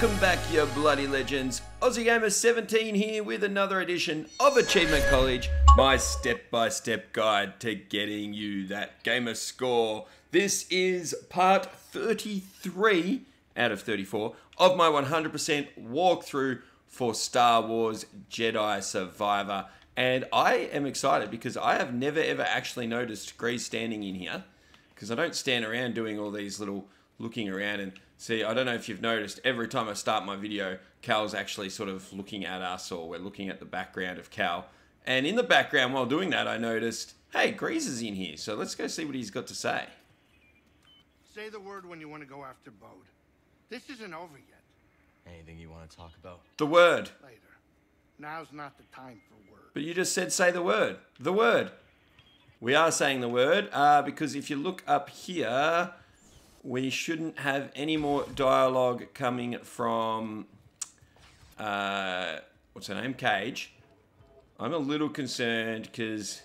Welcome back, you bloody legends. Aussie Gamer 17 here with another edition of Achievement College, my step by step guide to getting you that gamer score. This is part 33 out of 34 of my 100% walkthrough for Star Wars Jedi Survivor. And I am excited because I have never ever actually noticed Greez standing in here because I don't stand around doing all these little looking around and see. I don't know if you've noticed, every time I start my video, Cal's actually sort of looking at us or we're looking at the background of Cal. And in the background, while doing that, I noticed, hey, Greez is in here. So let's go see what he's got to say. Say the word when you want to go after Bode. This isn't over yet. Anything you want to talk about? The word. Later. Now's not the time for words. But you just said say the word. The word. We are saying the word uh, because if you look up here, we shouldn't have any more dialogue coming from uh, what's her name, Caij. I'm a little concerned because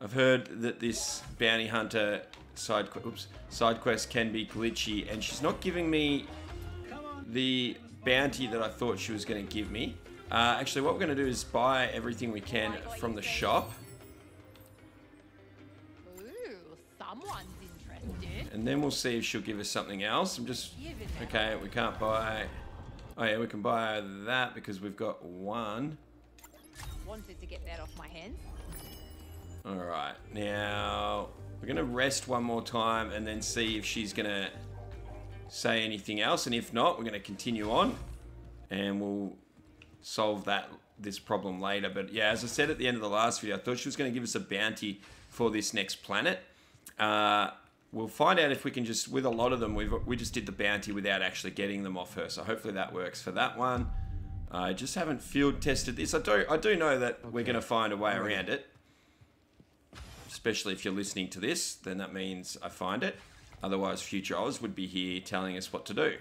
I've heard that this bounty hunter side oops, side quest can be glitchy, and she's not giving me the bounty that I thought she was going to give me. Uh, actually, what we're going to do is buy everything we can from the shop. And then we'll see if she'll give us something else. I'm just... Okay, we can't buy... Oh yeah, we can buy that because we've got one. Wanted to get that off my hands. Alright, now... We're going to rest one more time and then see if she's going to say anything else. And if not, we're going to continue on. And we'll solve that this problem later. But yeah, as I said at the end of the last video, I thought she was going to give us a bounty for this next planet. Uh, we'll find out if we can just, with a lot of them, we've, we just did the bounty without actually getting them off her. So hopefully that works for that one. I just haven't field tested this. I do, I do know that we're going to find a way around it. Especially if you're listening to this, then that means I find it. Otherwise, Future Oz would be here telling us what to do.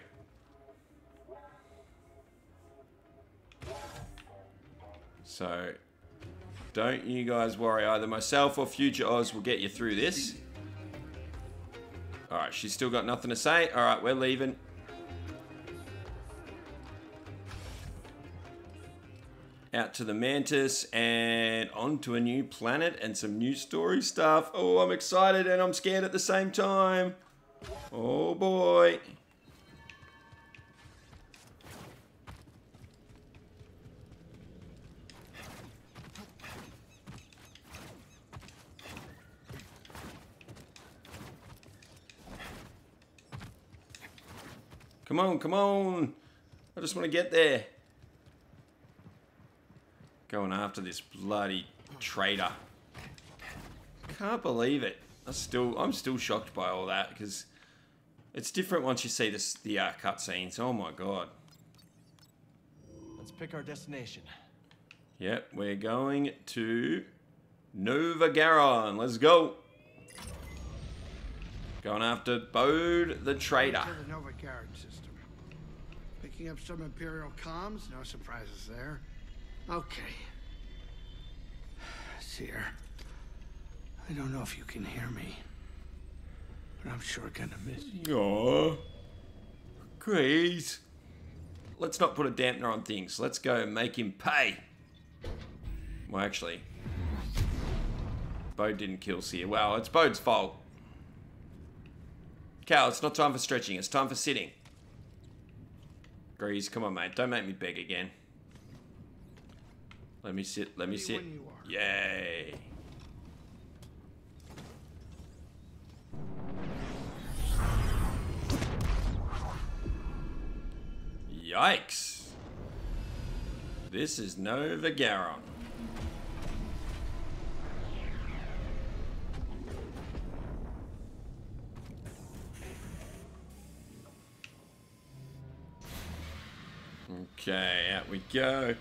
So, don't you guys worry. Either myself or Future Oz will get you through this. Alright, she's still got nothing to say. Alright, we're leaving. Out to the Mantis and on to a new planet and some new story stuff. Oh, I'm excited and I'm scared at the same time. Oh boy. Come on, come on. I just want to get there. Going after this bloody traitor. Can't believe it. I still, I'm still shocked by all that because it's different once you see this, the uh, cutscenes. Oh my god. Let's pick our destination. Yep, we're going to Nova Garon. Let's go. Going after Bode the traitor. To the Nova Guard system. Picking up some Imperial comms. No surprises there. Okay. Cere. I don't know if you can hear me. But I'm sure gonna miss you. Aww. Greez. Let's not put a dampener on things. Let's go make him pay. Well, actually, Bode didn't kill Cere. Well, it's Bode's fault. Cal, it's not time for stretching. It's time for sitting. Greez, come on, mate. Don't make me beg again. Let me sit. Let me sit. when you are. Yay. Yikes. This is Nova Garon. Okay, out we go.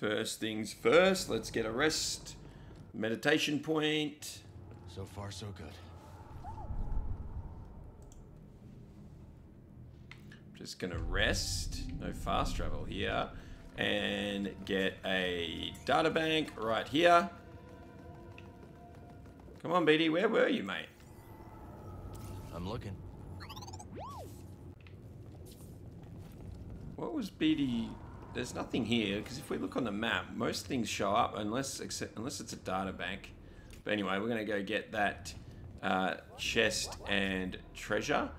First things first, let's get a rest. Meditation point. So far, so good. Just gonna rest. No fast travel here. And get a data bank right here. Come on, BD, where were you, mate? I'm looking. What was BD? There's nothing here because if we look on the map, most things show up unless except, unless it's a data bank. But anyway, we're gonna go get that uh, chest and treasure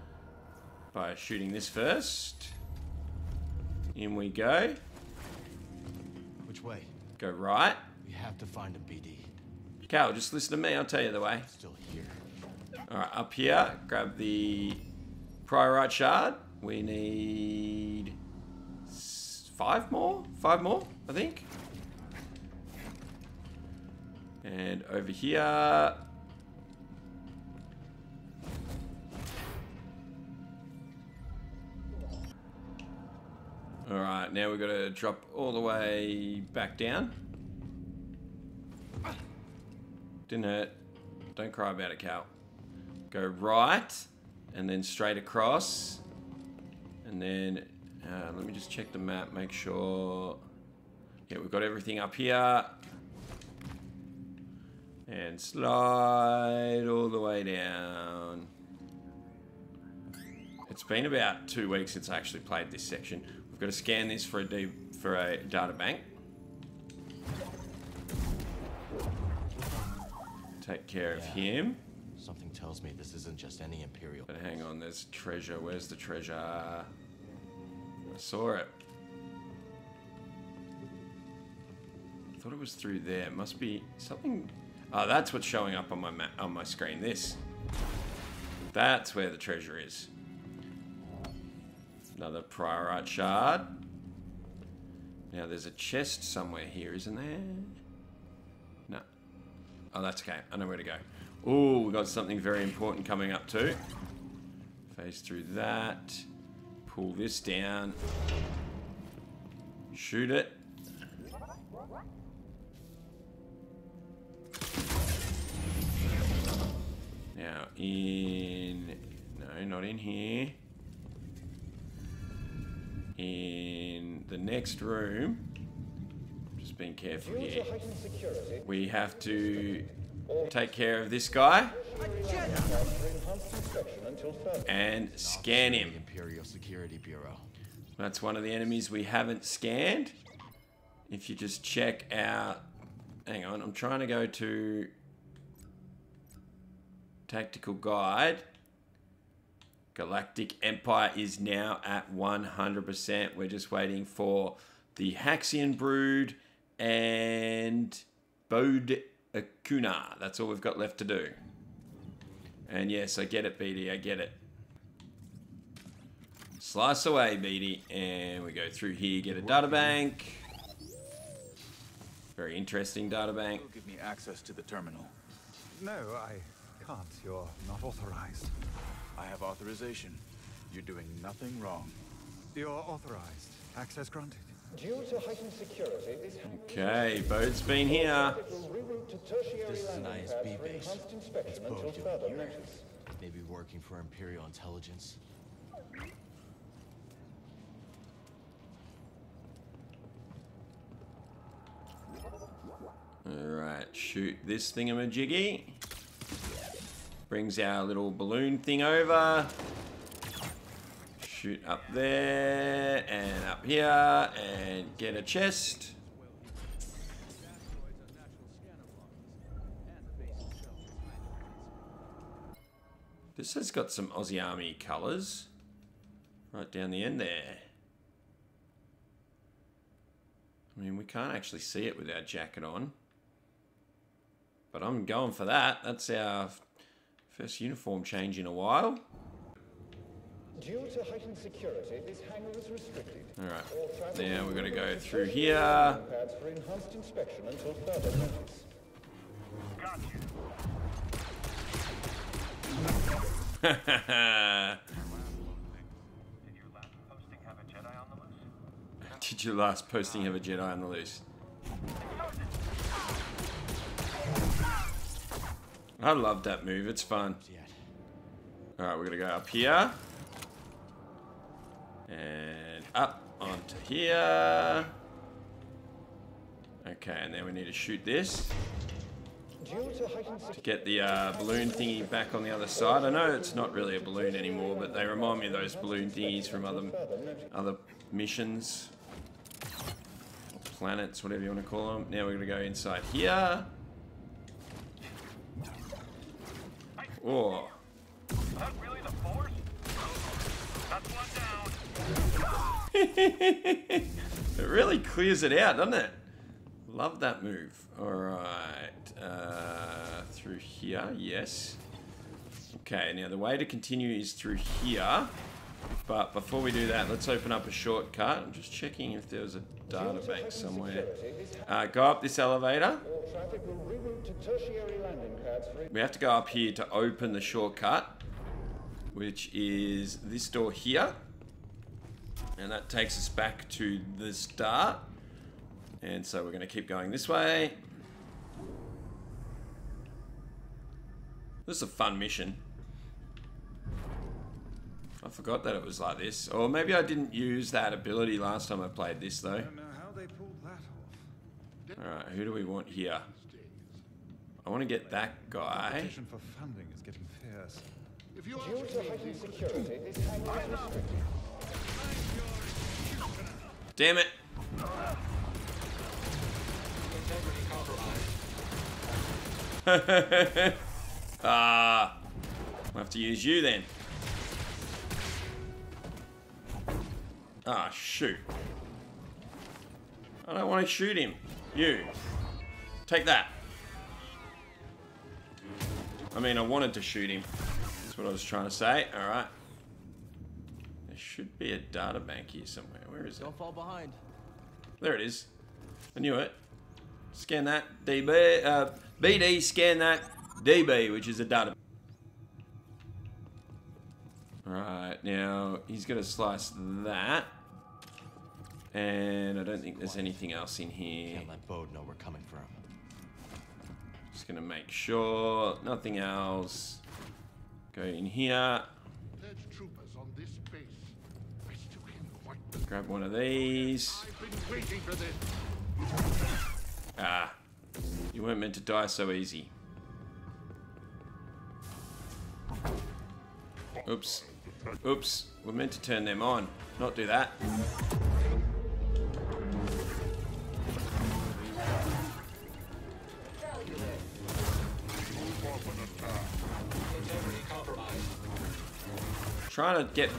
by shooting this first. In we go. Which way? Go right. We have to find a BD. Cal, just listen to me. I'll tell you the way. Still here. All right, up here, grab the priorite shard. We need five more. Five more, I think. And over here. All right, now we've got to drop all the way back down. Didn't hurt. Don't cry about it, Cal. Go right, and then straight across. And then, uh, let me just check the map, make sure. Yeah, we've got everything up here. And slide all the way down. It's been about two weeks since I actually played this section. We've got to scan this for a, D for a data bank. Take care of him. Something tells me this isn't just any Imperial. But hang on, there's treasure. Where's the treasure? I saw it. I thought it was through there. It must be something. Oh, that's what's showing up on my on my screen. This. That's where the treasure is. Another priorite shard. Now there's a chest somewhere here, isn't there? No. Oh, that's okay. I know where to go. Oh, we've got something very important coming up too. Phase through that. Pull this down. Shoot it. Now in... No, not in here. In the next room. Just being careful here. We have to take care of this guy and scan him. Imperial Security Bureau. That's one of the enemies we haven't scanned. If you just check out... Hang on, I'm trying to go to... Tactical Guide. Galactic Empire is now at 100%. We're just waiting for the Haxian Brood and Bode Akuna. That's all we've got left to do. And yes, I get it, BD. I get it. Slice away, BD. And we go through here, get a data bank. Very interesting data bank. Will give me access to the terminal. No, I can't. You're not authorized. I have authorization. You're doing nothing wrong. You're authorized. Access granted. Due to heightened security, this Okay, Bode's been here. will reroute to tertiary This is an ISB base. It's Bode doing here. Maybe working for Imperial Intelligence. Alright, shoot this thingamajiggy. Brings our little balloon thing over. Shoot up there and up here and get a chest. This has got some Aussie Army colours. Right down the end there. I mean, we can't actually see it with our jacket on. But I'm going for that. That's our first uniform change in a while. Due to heightened security, this hangar is restricted. Alright. All travel Now we're going to go through here. pads for enhanced inspection until further notice. Did your last posting have a Jedi on the loose? I love that move. It's fun. Alright, we're going to go up here. And up onto here. Okay, and then we need to shoot this. To Get the uh, balloon thingy back on the other side. I know it's not really a balloon anymore, but they remind me of those balloon thingies from other other missions, or planets, whatever you want to call them. Now we're gonna go inside here. Oh, it really clears it out, doesn't it? Love that move. All right, uh, through here, yes. Okay, now the way to continue is through here. But before we do that, let's open up a shortcut. I'm just checking if there was a data bank somewhere. Uh, go up this elevator. We have to go up here to open the shortcut, which is this door here. And that takes us back to the start. And so we're going to keep going this way. This is a fun mission. I forgot that it was like this. Or maybe I didn't use that ability last time I played this though. don't know how they pulled that off. Alright, who do we want here? I want to get that guy. For funding is getting fierce. If you Due to heightened security, this hangar is restricted. Damn it. Ah, I'll have to use you then. Ah, shoot. I don't want to shoot him. You. Take that. I mean, I wanted to shoot him. That's what I was trying to say. Alright. There should be a data bank here somewhere. Where is it? Don't fall behind. There it is. I knew it. Scan that. DB. Uh, BD, scan that. DB, which is a data. Alright, now he's going to slice that. And I don't think there's anything else in here. Can't let Bode know we're coming for him. Just going to make sure. Nothing else. Go in here. Pledge troopers on this base. I still can't quite believe Grab one of these. Ah. You weren't meant to die so easy. Oops. Oops. We're meant to turn them on, not do that. Trying to get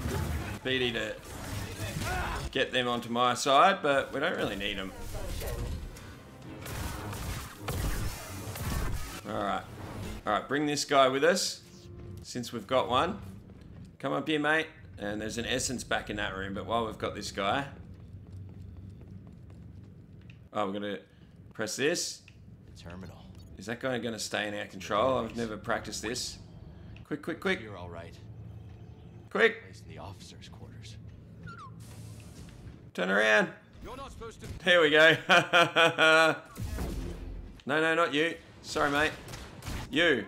BD to get them onto my side, but we don't really need them. Alright. Alright, bring this guy with us. Since we've got one. Come up here, mate. And there's an essence back in that room, but while we've got this guy. Oh, we're gonna press this. Terminal. Is that guy gonna stay in our control? I've never practiced this. Quick, quick, quick, You're all right. quick! In the officers'. Turn around. You're not supposed to. Here we go. no, no, not you. Sorry, mate. You.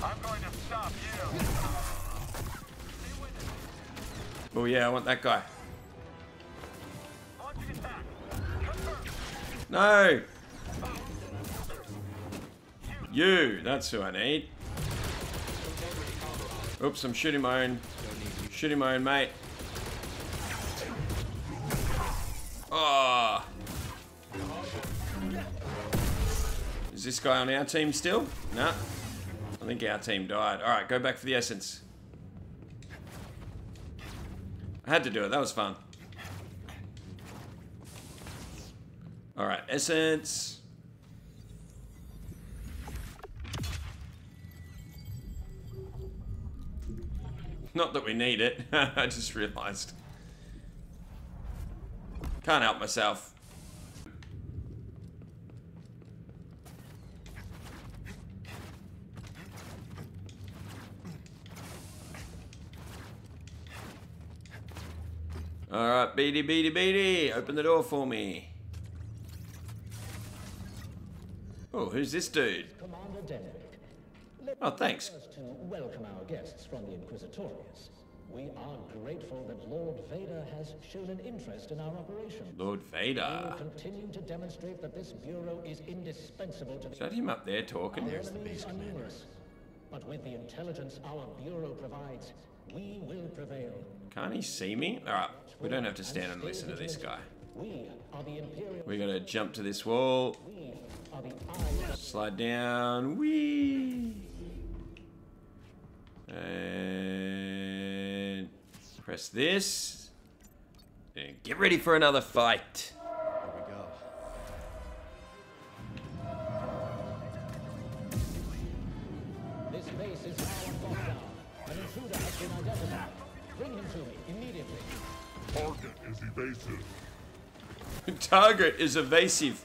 I'm going to stop you. Oh yeah, I want that guy. No! You, that's who I need. Oops, I'm shooting my own. Shooting my own mate. Oh. Is this guy on our team still? Nah. I think our team died. Alright, go back for the essence. I had to do it, that was fun. Alright, essence. Not that we need it, I just realised. Can't help myself. Alright, beady, beady, beady, open the door for me. Oh, who's this dude? Oh, thanks. welcome our guests from the Inquisitorius. We are grateful that Lord Vader has shown an interest in our operation. Lord Vader. We will continue to demonstrate that this bureau is indispensable to Is the that him up there talking? Our enemies are numerous, but with the intelligence our bureau provides, we will prevail. Can't he see me? Alright, we don't have to stand and listen to this guy. We are the Imperial. We gotta jump to this wall, We are the slide down, whee! And press this. And get ready for another fight. Here we go. This base is now on lockdown. An intruder has been identified. Bring him to me immediately. Target is evasive. Target is evasive.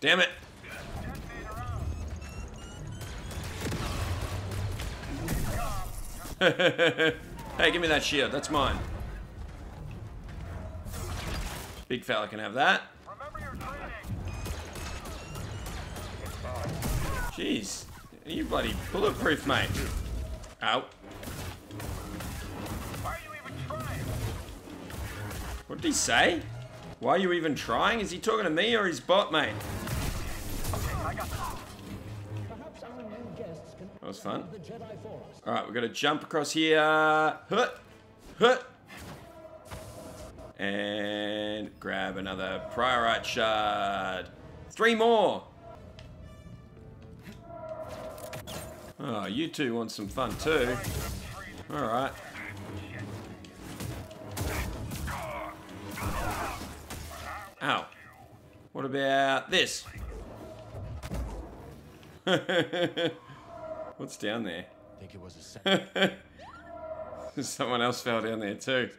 Damn it. hey, give me that shield. That's mine. Big fella can have that. Jeez. Are you bloody bulletproof, mate? Out. What did he say? Why are you even trying? Is he talking to me or his bot, mate? That was fun. us. Alright, we're gonna jump across here. Hut! Hut! And grab another priorite shard. Three more! Oh, you two want some fun too. Alright. Ow. What about this? What's down there? I think it was a second, Someone else fell down there too.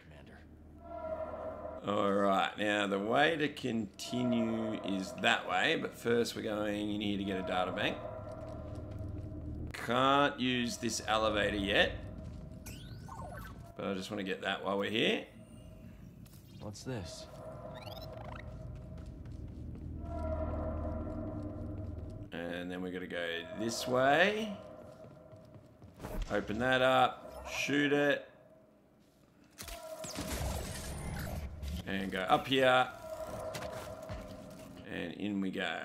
Commander. Alright, now the way to continue is that way, but first we're going in here to get a data bank. Can't use this elevator yet. But I just want to get that while we're here. What's this? And then we're going to go this way. Open that up. Shoot it. And go up here. And in we go.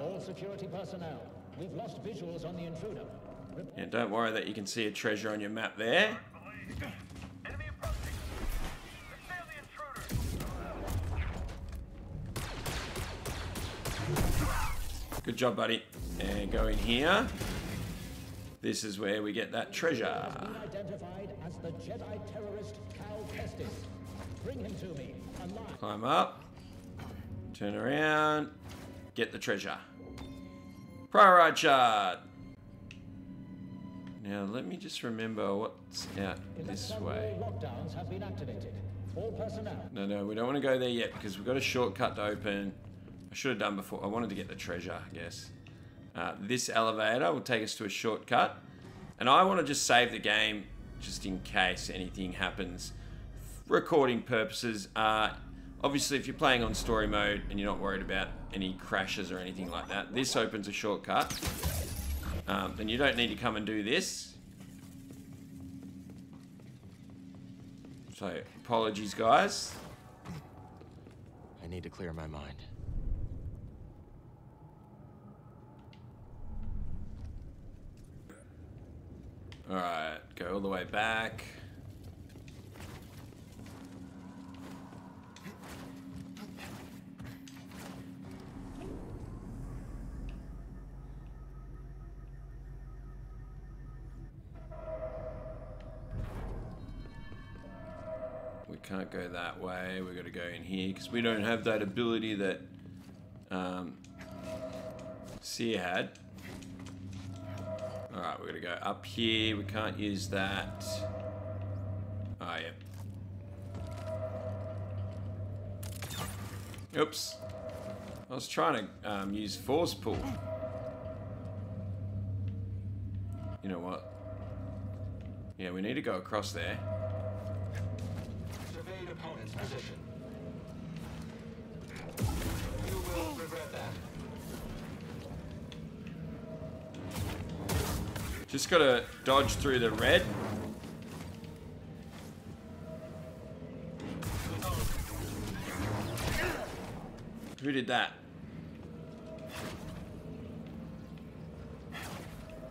All security personnel, we've lost visuals on the intruder. And don't worry that you can see a treasure on your map there. Good job, buddy. And go in here. This is where we get that treasure. identified as the Jedi terrorist Cal Kestis. Bring him to me, alive. Climb up. Turn around. Get the treasure. Priorite shard. Now let me just remember what's out this way. Lockdowns have been activated. All personnel, No, no, we don't want to go there yet because we've got a shortcut to open. I should have done before. I wanted to get the treasure, I guess. Uh, this elevator will take us to a shortcut. And I want to just save the game just in case anything happens. Recording purposes. Uh, obviously, if you're playing on story mode and you're not worried about any crashes or anything like that, this opens a shortcut. Um, then you don't need to come and do this. So, apologies, guys. I need to clear my mind. Alright, go all the way back. We can't go that way. We've got to go in here because we don't have that ability that um, Cere had. Alright, we're gonna go up here. We can't use that. Oh, yeah. Oops. I was trying to um, use force pull. You know what? Yeah, we need to go across there. Surveyed opponent's position. Just gotta dodge through the red. Who did that?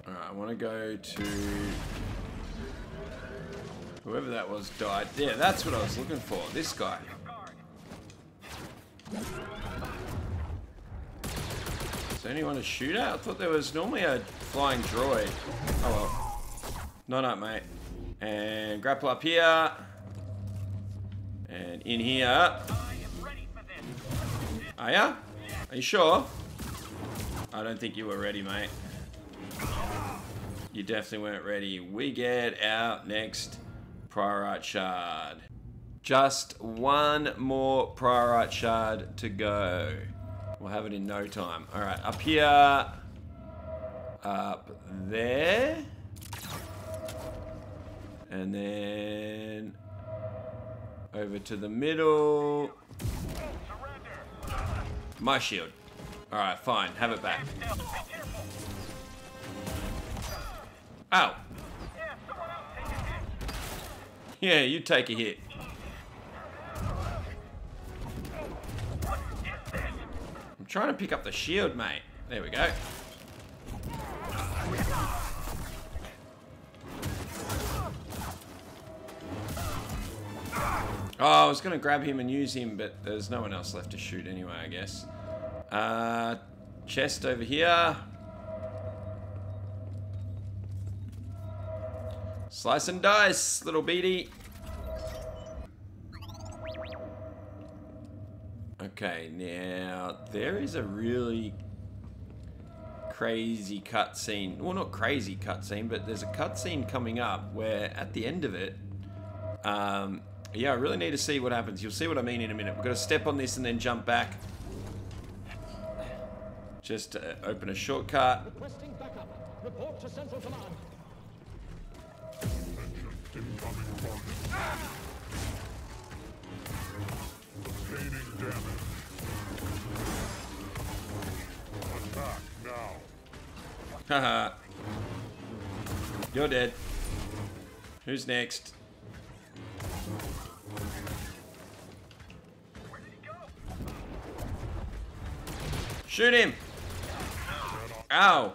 Alright, I want to go to... Whoever that was died. Yeah, that's what I was looking for. This guy. Anyone to shoot at? I thought there was normally a flying droid. Oh well. Not up, mate. And grapple up here. And in here. Are ya? Are you sure? I don't think you were ready, mate. You definitely weren't ready. We get out next priorite shard. Just one more priorite shard to go. We'll have it in no time. All right, up here, up there, and then over to the middle. My shield. All right, fine. Have it back. Ow. Yeah, you take a hit. Trying to pick up the shield, mate. There we go. Oh, I was going to grab him and use him, but there's no one else left to shoot anyway, I guess. Uh, chest over here. Slice and dice, little beady. Okay, now there is a really crazy cutscene. Well, not crazy cutscene, but there's a cutscene coming up where at the end of it, um, yeah, I really need to see what happens. You'll see what I mean in a minute. We've got to step on this and then jump back. Just uh, open a shortcut. Requesting backup. Report to Central Command. Gaining damage. Haha. You're dead. Who's next? Shoot him! Ow!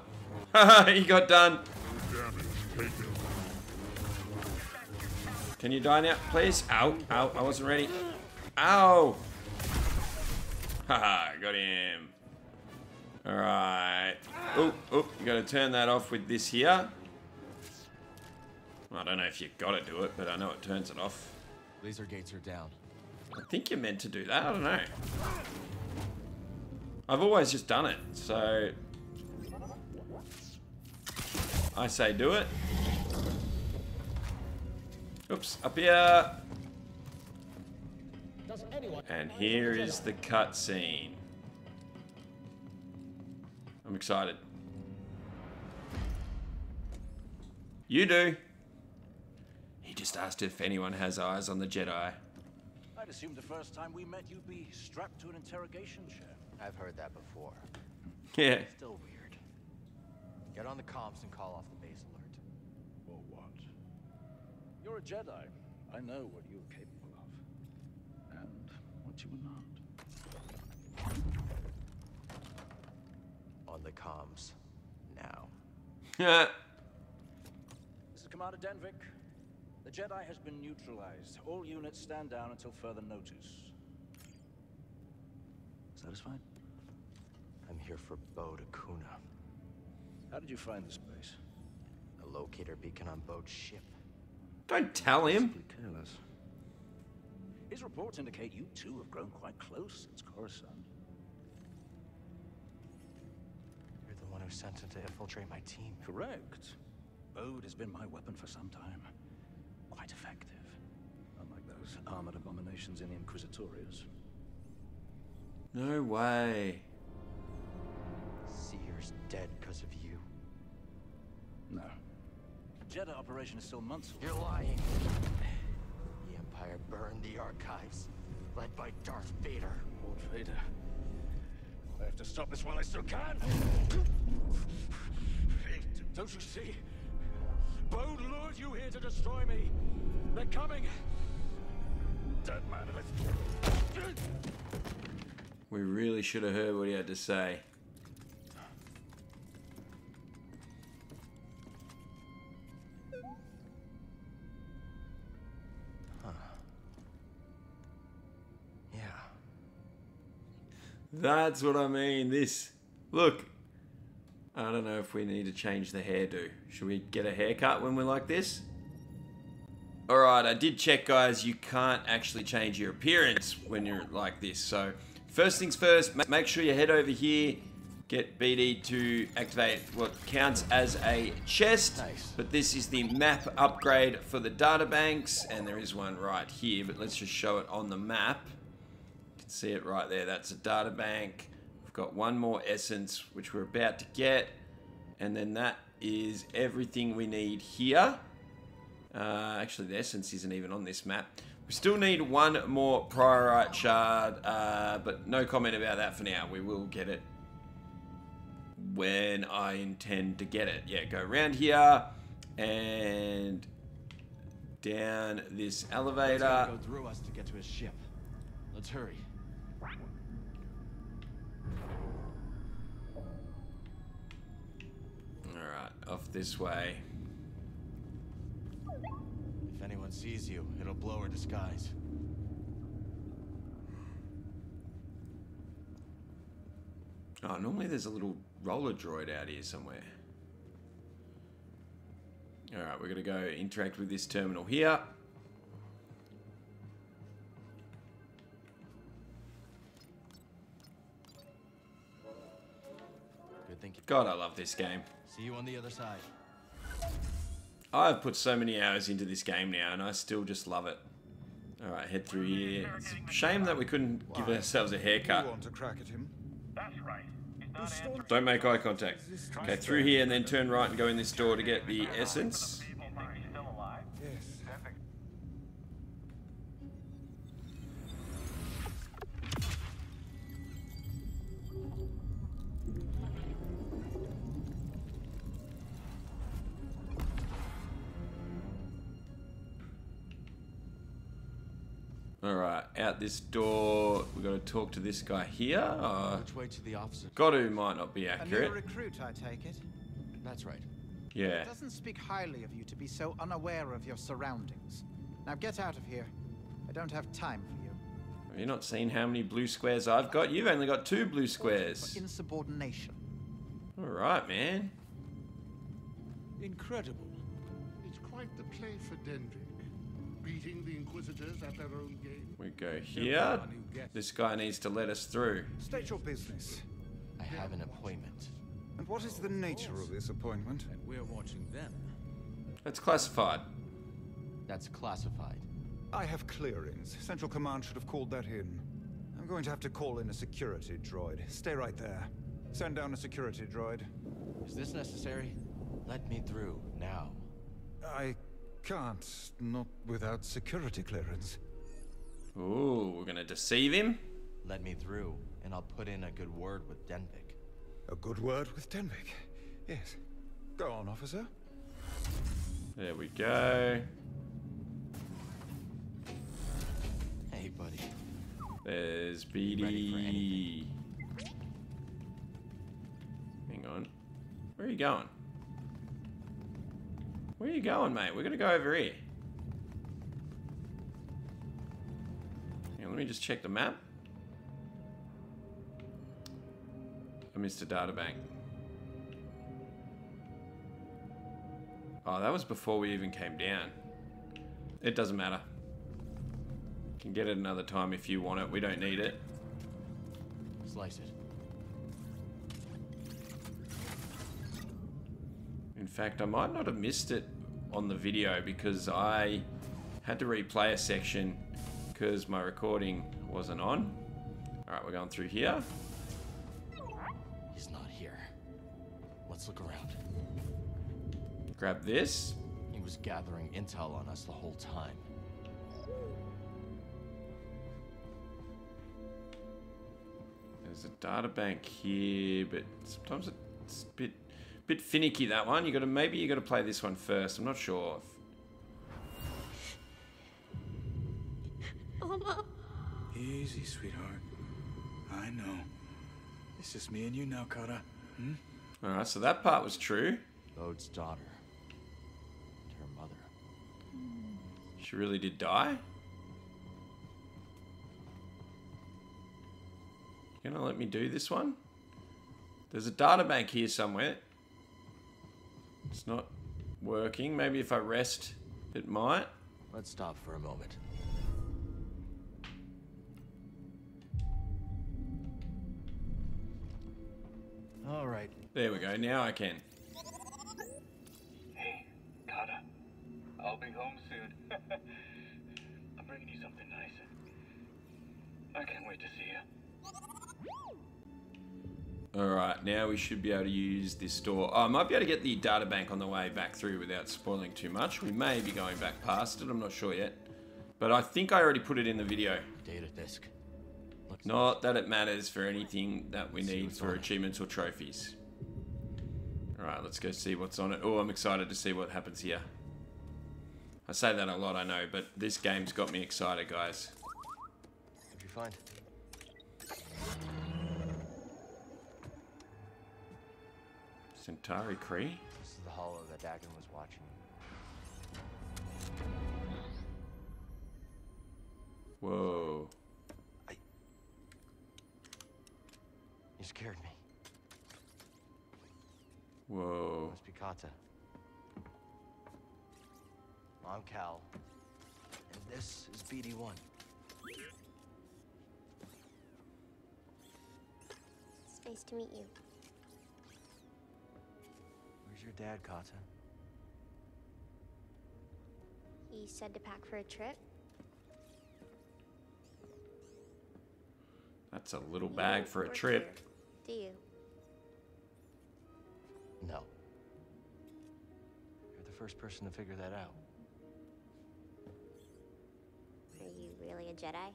Haha, he got done. Can you die now, please? Ow, ow, I wasn't ready. Ow! Haha, got him. Alright. Oh, oh, you gotta turn that off with this here. I don't know if you gotta do it, but I know it turns it off. Laser gates are down. I think you're meant to do that, I don't know. I've always just done it, so... I say do it. Oops, up here. Does And here is the cutscene. I'm excited. You do. He just asked if anyone has eyes on the Jedi. I'd assume the first time we met you'd be strapped to an interrogation chair. I've heard that before. Yeah. Still weird. Get on the comms and call off the base alert. Or what? You're a Jedi. I know what you're capable of. And what you are not. On the comms. Now. This is Commander Denvik. The Jedi has been neutralized. All units stand down until further notice. Satisfied? I'm here for Bo Kuna. How did you find this place? A locator beacon on Bo's ship. Don't tell him. Simply careless. His reports indicate you two have grown quite close since Coruscant. Who sent him to infiltrate my team. Correct. Bode has been my weapon for some time. Quite effective. Unlike those armored abominations in the Inquisitorius. No way. Cere's dead because of you. No. Jedi operation is still months away. You're lying. The Empire burned the archives, led by Darth Vader. Lord Vader. I have to stop this while I still can. Don't you see? Bode lured you here to destroy me. They're coming. Dead man, let's... We really should have heard what he had to say. That's what I mean. This. Look. I don't know if we need to change the hairdo. Should we get a haircut when we're like this? Alright, I did check, guys. You can't actually change your appearance when you're like this. So, first things first, make sure you head over here. Get BD to activate what counts as a chest. Nice. But this is the map upgrade for the databanks. And there is one right here. But let's just show it on the map. See it right there. That's a data bank. We've got one more essence, which we're about to get. And then that is everything we need here. Uh, actually, the essence isn't even on this map. We still need one more priorite shard, uh, but no comment about that for now. We will get it when I intend to get it. Yeah, go around here and down this elevator. go through us to get to his ship. Let's hurry. Off this way. If anyone sees you, it'll blow her disguise. Oh, normally there's a little roller droid out here somewhere. Alright, we're going to go interact with this terminal here. God, I love this game. See you on the other side. I've put so many hours into this game now, and I still just love it. Alright, head through here. It's a shame that we couldn't give ourselves a haircut. want to crack at him? Don't make eye contact. Okay, through here and then turn right and go in this door to get the essence. Out this door. we got to talk to this guy here. Uh, Which way to the officer? Godu might not be A new accurate. recruit, I take it. That's right. Yeah. It doesn't speak highly of you to be so unaware of your surroundings. Now get out of here. I don't have time for you. Have you not seen how many blue squares I've got? You've only got two blue squares. For insubordination. Alright, man. Incredible. It's quite the play for Denvik. Beating the Inquisitors at their own game. We go here. This guy needs to let us through. State your business. I have an appointment. And what is the nature of this appointment? And we're watching them. That's classified. That's classified. I have clearings. Central Command should have called that in. I'm going to have to call in a security droid. Stay right there. Send down a security droid. Is this necessary? Let me through, now. I can't, not without security clearance. Ooh, we're gonna deceive him. Let me through, and I'll put in a good word with Denvik. A good word with Denvik. Yes. Go on, officer. There we go. Hey, buddy. There's Ready BD. anything. Hang on. Where are you going? Where are you going, mate? We're gonna go over here. Let me just check the map. I missed a data bank. Oh, that was before we even came down. It doesn't matter. Can get it another time if you want it. We don't need it. Slice it. In fact, I might not have missed it on the video because I had to replay a section because my recording wasn't on. Alright, we're going through here. He's not here. Let's look around. Grab this. He was gathering intel on us the whole time. There's a data bank here, but sometimes it's a bit Bit finicky that one. You got to maybe you got to play this one first. I'm not sure. Easy, sweetheart. I know. It's just me and you now, Kata. Hmm? All right, so that part was true. Bode's daughter. And her mother. She really did die. You gonna let me do this one? There's a data bank here somewhere. It's not working. Maybe if I rest, it might. Let's stop for a moment. Right. There we go. Now I can. Hey, Kata. I'll be home soon. I'm bringing you something nice. I can't wait to see you. Alright, now we should be able to use this door. Oh, I might be able to get the data bank on the way back through without spoiling too much. We may be going back past it, I'm not sure yet. But I think I already put it in the video. Data disk. Not that it matters for anything that we need for achievements or trophies. Alright, let's go see what's on it. Oh, I'm excited to see what happens here. I say that a lot, I know, but this game's got me excited, guys. What'd you find? Santari Khri? This is the hollow that Dagan was watching. Whoa. You scared me. Whoa. Must be Kata. I'm Cal. And this is BD1. It's nice to meet you. Where's your dad, Kata? He said to pack for a trip. That's a little bag don't for a trip. here, Do you? No. You're the first person to figure that out. Are you really a Jedi?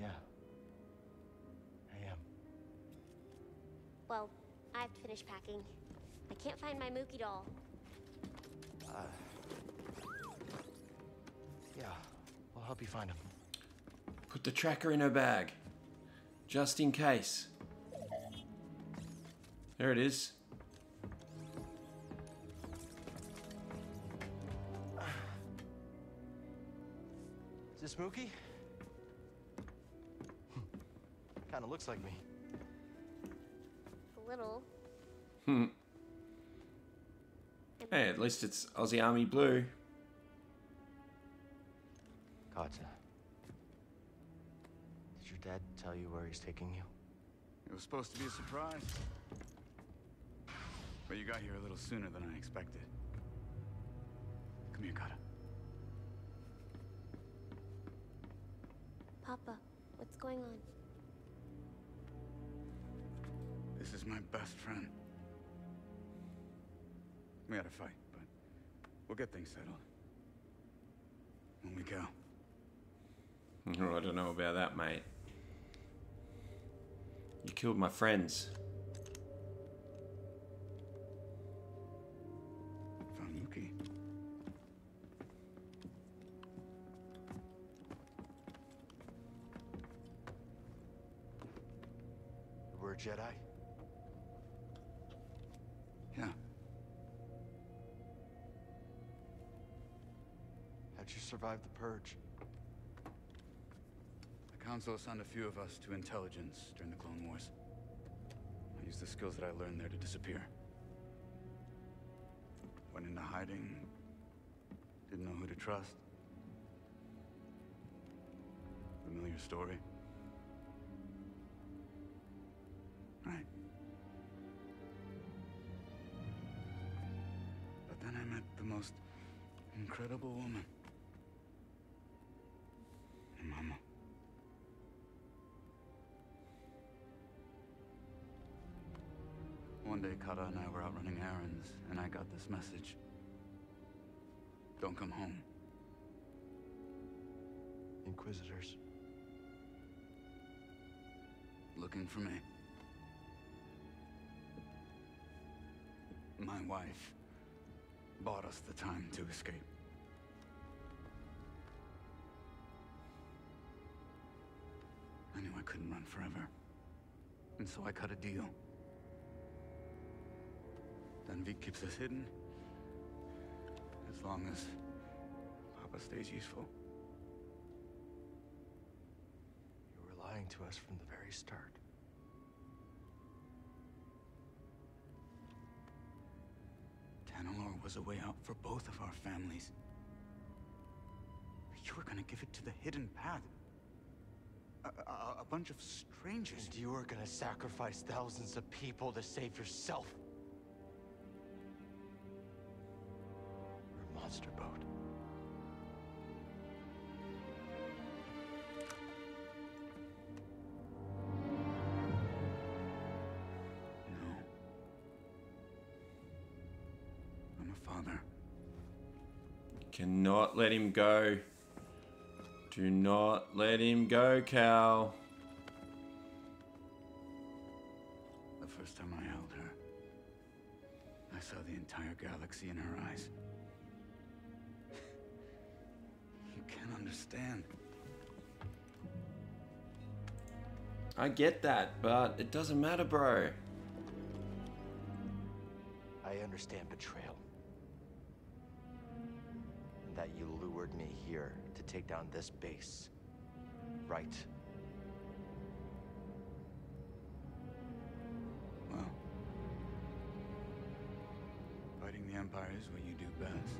Yeah. I am. Well, I have to finish packing. I can't find my Mookie doll. Uh, yeah, we'll help you find him. Put the tracker in her bag. Just in case. There it is. Is this Mookie? Kinda looks like me. A little. Hmm. Hey, at least it's Aussie Army Blue. You where he's taking you? It was supposed to be a surprise. But you got here a little sooner than I expected. Come here, Kata. Papa, what's going on? This is my best friend. We had a fight, but we'll get things settled. When we go. Oh, I don't know about that, mate. You killed my friends. Found Mookie. We're a Jedi? Yeah. How'd you survive the Purge? Council assigned a few of us to intelligence during the Clone Wars. I used the skills that I learned there to disappear. Went into hiding. Didn't know who to trust. Familiar story. Right. But then I met the most incredible woman. One day, Kata and I were out running errands, and I got this message. Don't come home. Inquisitors. Looking for me. my wife bought us the time to escape. I knew I couldn't run forever. And so I cut a deal. Denvik keeps us hidden. As long as Papa stays useful. You were lying to us from the very start. Tanalor was a way out for both of our families. You were gonna give it to the hidden path. A, a, a bunch of strangers. And you were gonna sacrifice thousands of people to save yourself. Let him go. Do not let him go, Cal. The first time I held her, I saw the entire galaxy in her eyes. You can't understand. I get that, but it doesn't matter, bro. I understand betrayal. And that you lured me here to take down this base. Right. Well, fighting the Empire is what you do best.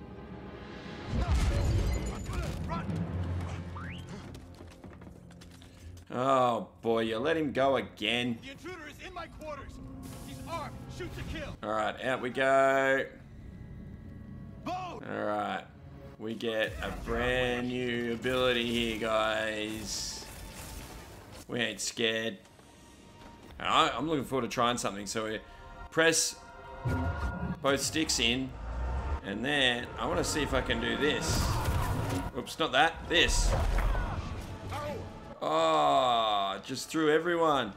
Oh boy, you let him go again. The intruder is in my quarters. He's armed. Shoot to kill. All right, out we go. Boat. All right, we get a brand new ability here, guys. We ain't scared. I, I'm looking forward to trying something. So we press both sticks in, and then I want to see if I can do this. Oops, not that. This. Oh, just threw everyone.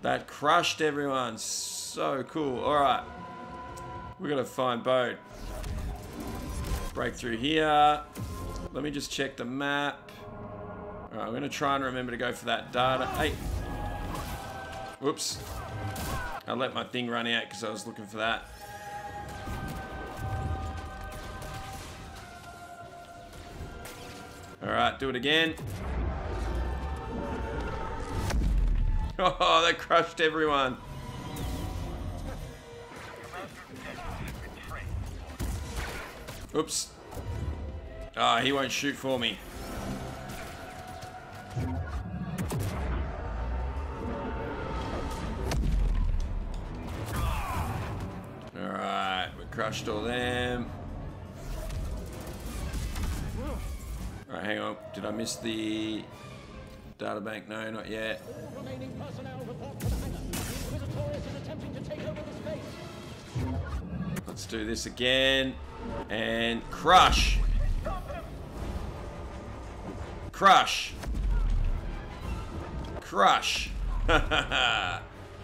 That crushed everyone. So cool. All right. We gotta find boat. Break through here. Let me just check the map. All right, I'm gonna try and remember to go for that data. Hey. Whoops. I let my thing run out because I was looking for that. All right, do it again. Oh, that crushed everyone. Oops. Ah, he won't shoot for me. Alright, we crushed all them. Alright, hang on. Did I miss the data bank? No, not yet. Do this again. And crush. Crush. Crush.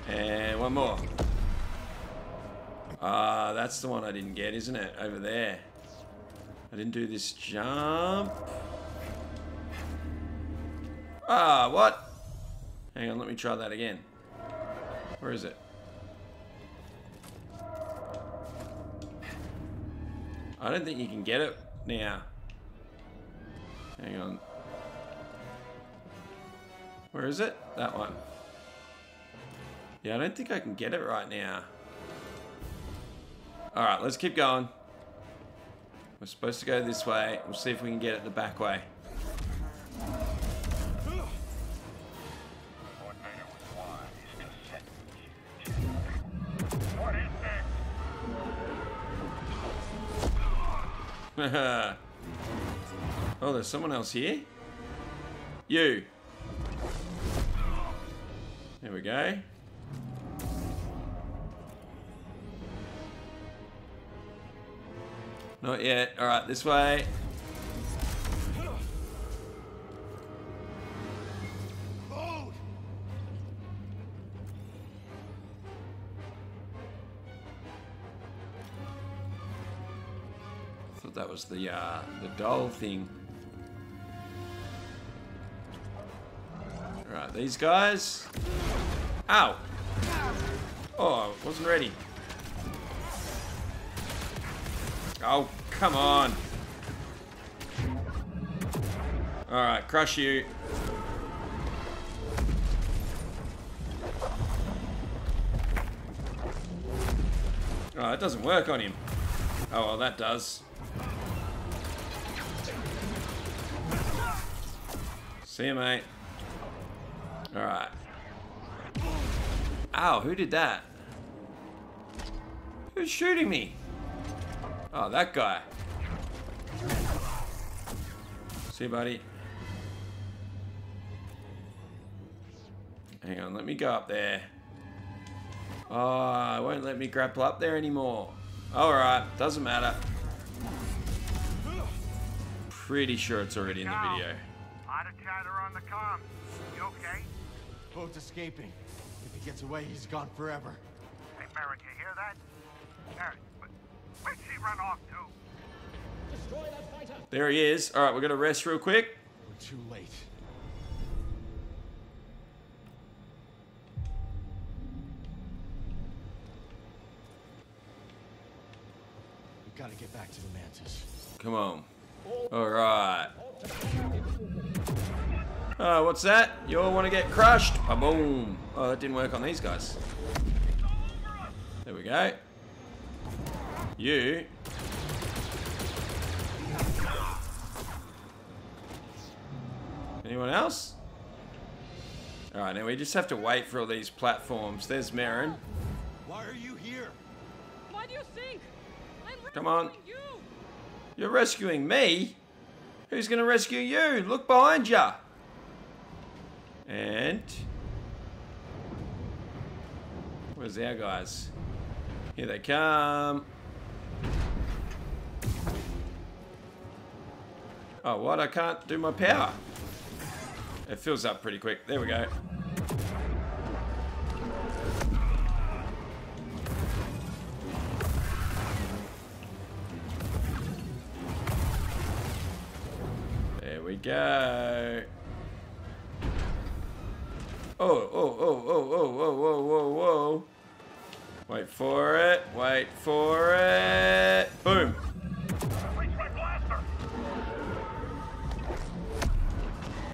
and one more. Ah, that's the one I didn't get, isn't it? Over there. I didn't do this jump. Ah, what? Hang on, let me try that again. Where is it? I don't think you can get it now. Hang on. Where is it? That one. Yeah, I don't think I can get it right now. Alright, let's keep going. We're supposed to go this way. We'll see if we can get it the back way. oh, there's someone else here. You. There we go. Not yet. All right, this way. Was the uh, the doll thing. Alright, these guys. Ow! Oh, I wasn't ready. Oh, come on. Alright, crush you. Oh, it doesn't work on him. Oh, well, that does. See you, mate. Alright. Ow, who did that? Who's shooting me? Oh, that guy. See you, buddy. Hang on, let me go up there. Oh, it won't let me grapple up there anymore. Alright, doesn't matter. Pretty sure it's already in the video. Lot of on the comms. You okay? Boat's escaping. If he gets away, he's gone forever. Hey, Merrin, you hear that? Merrin, where'd she run off to? Destroy that fighter. There he is. Alright, we're gonna rest real quick. We're too late. We gotta get back to the Mantis. Come on. Alright. Oh, what's that? You all want to get crushed? Boom. Oh, that didn't work on these guys. There we go. You. Anyone else? Alright, now we just have to wait for all these platforms. There's Merrin. Why are you here? Why do you think? I'm Come on. you. You're rescuing me? Who's gonna rescue you? Look behind ya. And where's our guys? Here they come. Oh, what? I can't do my power. It fills up pretty quick. There we go. Go. Oh, oh, oh, oh, oh, whoa, whoa, whoa, whoa. Wait for it. Wait for it. Boom.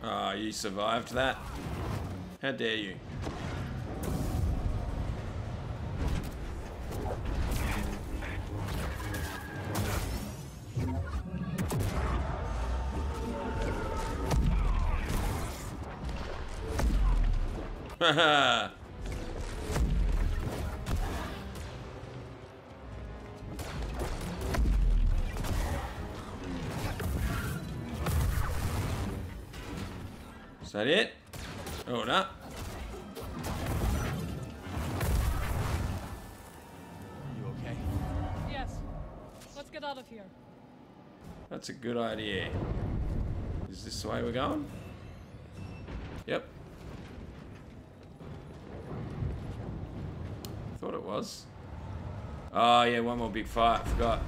Oh, you survived that? How dare you? Is that it? Oh, no. You okay? Yes. Let's get out of here. That's a good idea. Is this the way we're going? Yep. Thought it was. Oh, yeah, one more big fight. I Forgot.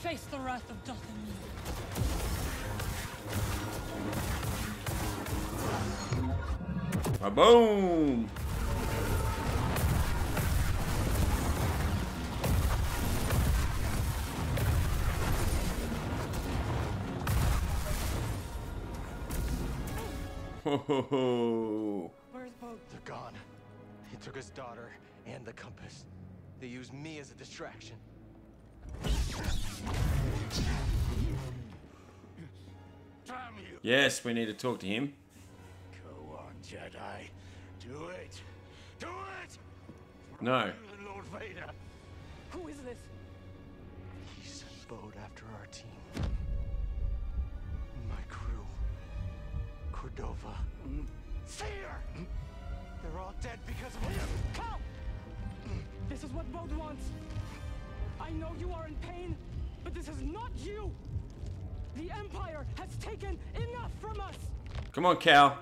Face the wrath of Dathomir. A boom! Ho ho ho! Took his daughter and the compass. They used me as a distraction. Damn you! Yes, we need to talk to him. Go on, Jedi. Do it! Do it! No. Lord Vader! Who is this? He sent Bode after our team. My crew. Cordova. Mm. Cere! all dead because of! Come! This is what Bode wants. I know you are in pain, but this is not you! The Empire has taken enough from us! Come on, Cal.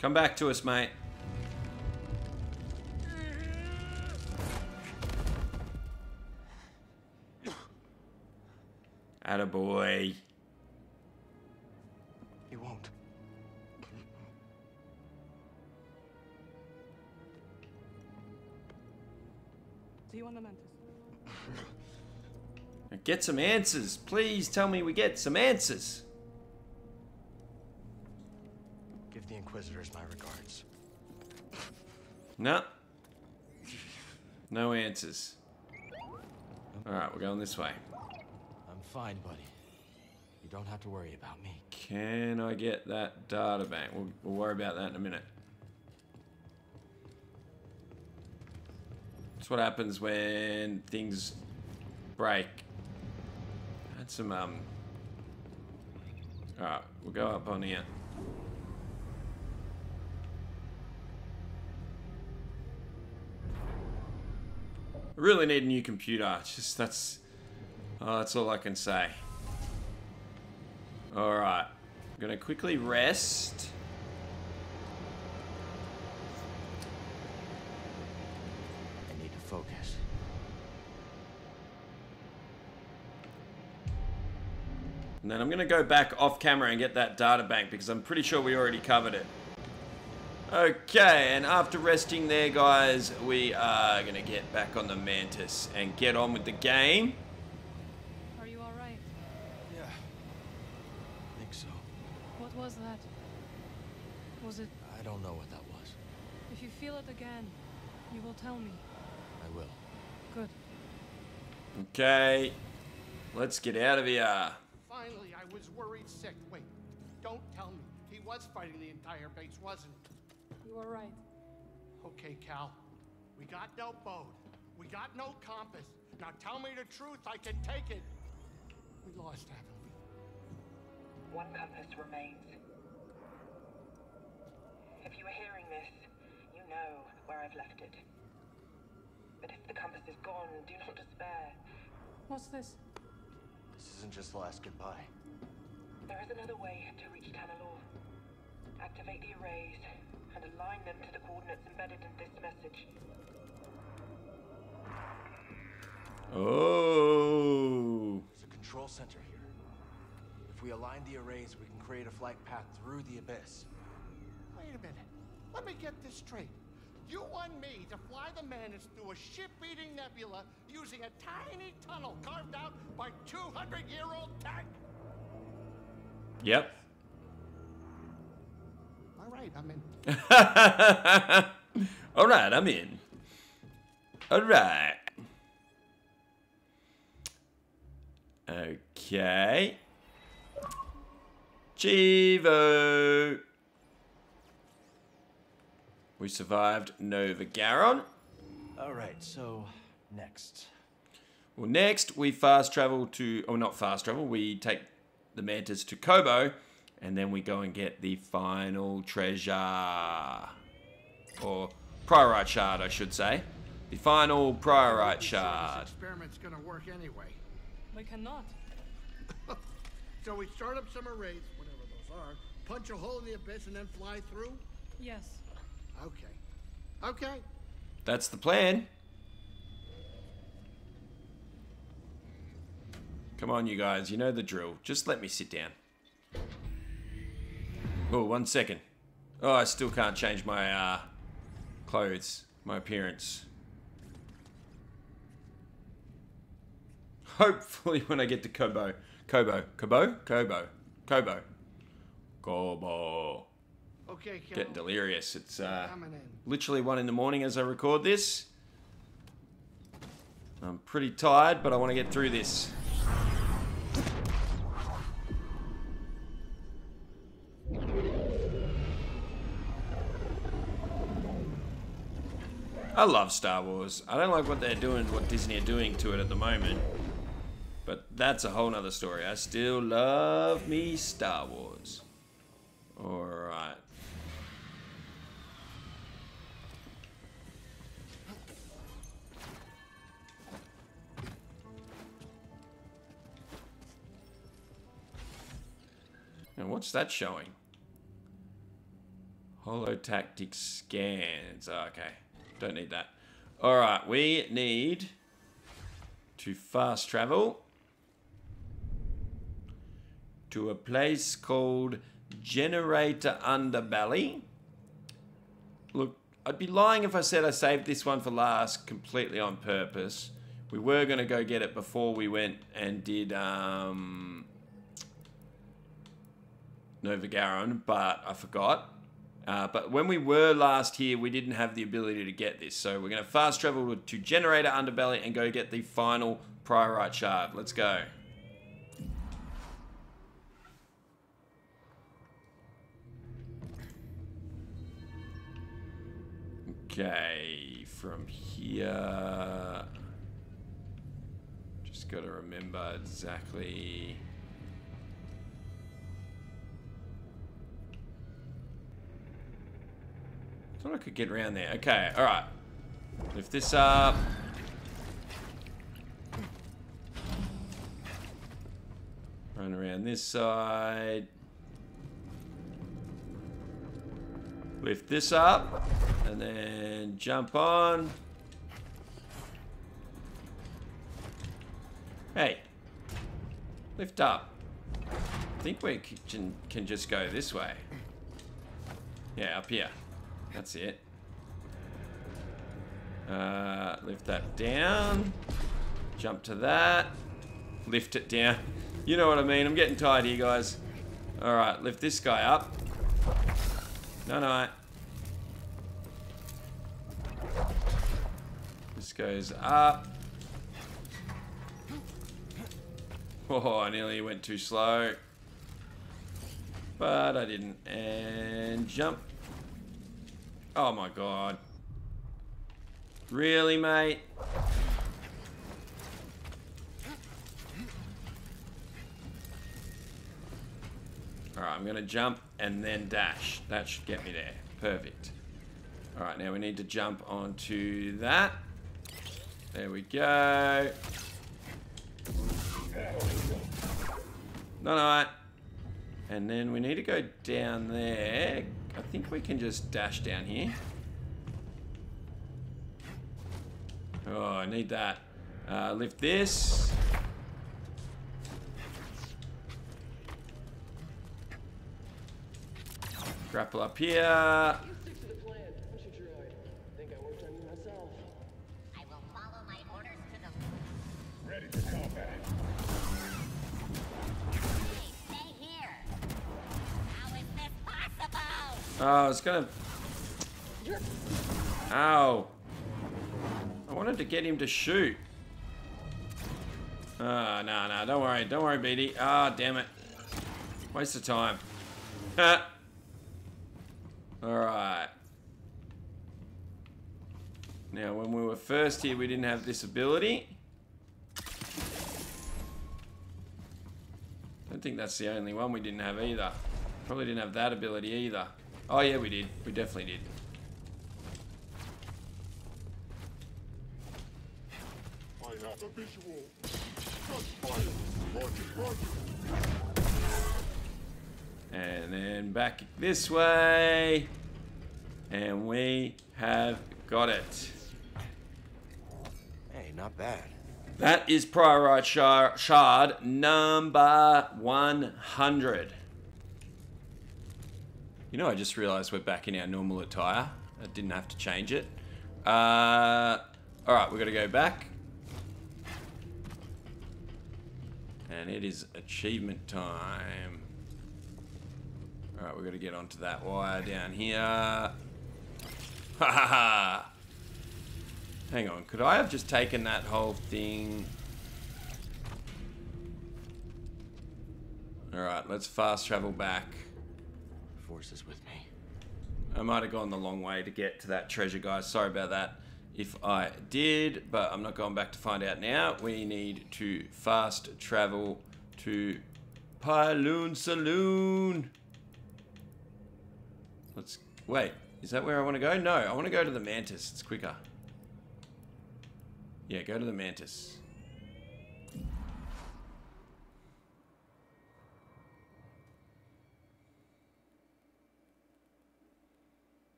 Come back to us, mate. Attaboy. Want the mantis? Get some answers. Please tell me we get some answers. Give the Inquisitors my regards. No. No answers. Alright, we're going this way. I'm fine, buddy. You don't have to worry about me. Can I get that data bank? We'll, we'll worry about that in a minute. That's what happens when things break. Had some, um... Alright, we'll go up on here. I really need a new computer. It's just that's oh, that's all I can say. All right, I'm gonna quickly rest. I need to focus. And then I'm gonna go back off camera and get that data bank because I'm pretty sure we already covered it. Okay, and after resting there, guys, we are gonna get back on the Mantis and get on with the game. Are you alright? Yeah. I think so. What was that? Was it. I don't know what that was. If you feel it again, you will tell me. I will. Good. Okay, let's get out of here. Finally, I was worried sick. Wait, don't tell me. He was fighting the entire base, wasn't he? You are right. Okay, Cal. We got no boat. We got no compass. Now tell me the truth. I can take it. We lost, haven't we? One compass remains. If you are hearing this, you know where I've left it. But if the compass is gone, do not despair. What's this? This isn't just the last goodbye. There is another way to reach Tanalor. Activate the arrays and align them to the coordinates embedded in this message. Oh. There's a control center here. If we align the arrays, we can create a flight path through the abyss. Wait a minute. Let me get this straight. You want me to fly the Mantis through a ship-eating nebula using a tiny tunnel carved out by 200-year-old tech? Yep. All right, I'm in. All right, I'm in. All right. Okay. Chivo. We survived Nova Garon. All right, so next. Well, next we fast travel to, oh, not fast travel, we take the Mantis to Koboh, and then we go and get the final treasure. Or priorite shard, I should say. The final priorite shard. Experiment's gonna work anyway. We cannot. So we start up some arrays, whatever those are, punch a hole in the abyss, and then fly through? Yes. Okay. Okay. That's the plan. Come on, you guys. You know the drill. Just let me sit down. Oh, one second. Oh, I still can't change my uh, clothes, my appearance. Hopefully, when I get to Koboh, Koboh, Koboh, Koboh, Koboh, Koboh. Okay. Getting delirious. It's uh, literally one in the morning as I record this. I'm pretty tired, but I want to get through this. I love Star Wars. I don't like what they're doing, what Disney are doing to it at the moment. But that's a whole nother story. I still love me Star Wars. Alright. Now, what's that showing? Holotactic scans. Oh, okay. Don't need that. Alright, we need to fast travel. to a place called Generator Underbelly. Look, I'd be lying if I said I saved this one for last completely on purpose. We were going to go get it before we went and did um, Nova Garon, but I forgot. Uh, but when we were last here, we didn't have the ability to get this. So we're going to fast travel to Generator Underbelly and go get the final Priorite Shard. Let's go. Okay, from here... Just got to remember exactly... Thought I could get around there. Okay, alright. Lift this up. Run around this side. Lift this up. And then jump on. Hey. Lift up. I think we can, can just go this way. Yeah, up here. That's it. Uh, lift that down. Jump to that. Lift it down. You know what I mean. I'm getting tired here, guys. Alright, lift this guy up. No, no. This goes up. Oh, I nearly went too slow. But I didn't. And jump. Oh my god. Really, mate? Alright, I'm going to jump and then dash. That should get me there. Perfect. Alright, now we need to jump onto that. There we go. No. And then we need to go down there. I think we can just dash down here. Oh, I need that. Uh, lift this. Grapple up here. Oh, it's gonna... Ow. I wanted to get him to shoot. Ah, oh, no, no, don't worry. Don't worry, BD. Ah, oh, damn it. Waste of time. Alright. Now, when we were first here, we didn't have this ability. I don't think that's the only one we didn't have either. Probably didn't have that ability either. Oh yeah, we did. We definitely did. I have a visual. Just fire. Roger, roger. And then back this way. And we have got it. Hey, not bad. That is Priorite shard, shard number 100. You know, I just realized we're back in our normal attire. I didn't have to change it. Uh, Alright, we're going to go back. And it is achievement time. Alright, we're going to get onto that wire down here. Ha ha ha! Hang on, could I have just taken that whole thing? Alright, let's fast travel back. Force is with me. I might have gone the long way to get to that treasure, guys. Sorry about that if I did, but I'm not going back to find out now. We need to fast travel to Pyloon Saloon. Let's, wait, is that where I want to go? No, I want to go to the Mantis. It's quicker. Yeah, go to the Mantis.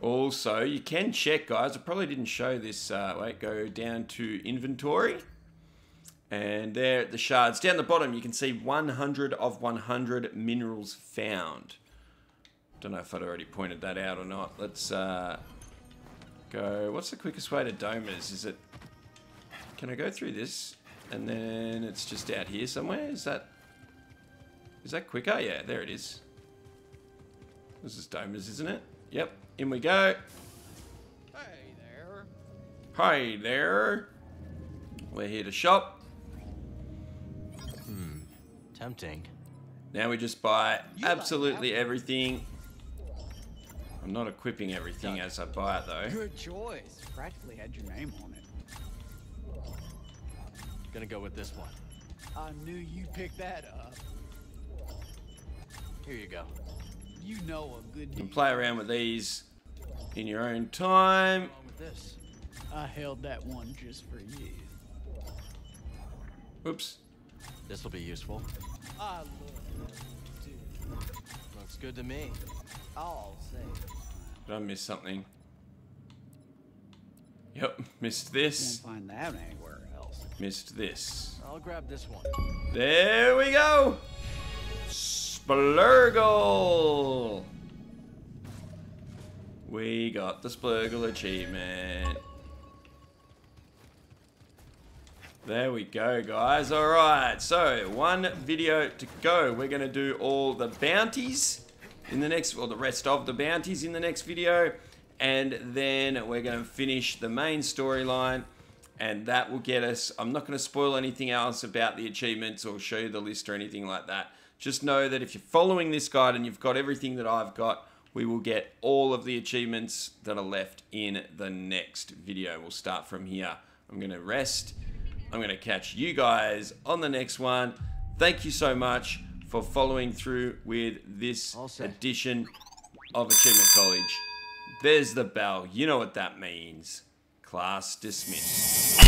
Also, you can check, guys. I probably didn't show this. Uh, wait, go down to inventory. And there at the shards. Down the bottom, you can see 100 of 100 minerals found. Don't know if I'd already pointed that out or not. Let's uh, go. What's the quickest way to Domus? Is it... Can I go through this? And then it's just out here somewhere? Is that... Is that quicker? Yeah, there it is. This is Domus, isn't it? Yep. In we go. Hey there. Hi there. We're here to shop. Hmm. Tempting. Now we just buy absolutely everything. I'm not equipping everything as I buy it though. Good choice. Practically had your name on it. Gonna go with this one. I knew you'd pick that up. Here you go. You know a good You can play around with these in your own time. Oh, this. I held that one just for you. Oops. This will be useful. I love. Looks good to me. I'll say. Did I miss something? Yep, missed this. Won't find that anywhere else. Missed this. I'll grab this one. There we go. Splurgle. We got the Splurgle achievement. There we go, guys. All right, so one video to go. We're going to do all the bounties in the next, or the rest of the bounties in the next video. And then we're going to finish the main storyline. And that will get us, I'm not going to spoil anything else about the achievements or show you the list or anything like that. Just know that if you're following this guide and you've got everything that I've got, we will get all of the achievements that are left in the next video. We'll start from here. I'm going to rest. I'm going to catch you guys on the next one. Thank you so much for following through with this edition of Achievement College. There's the bell. You know what that means. Class dismissed.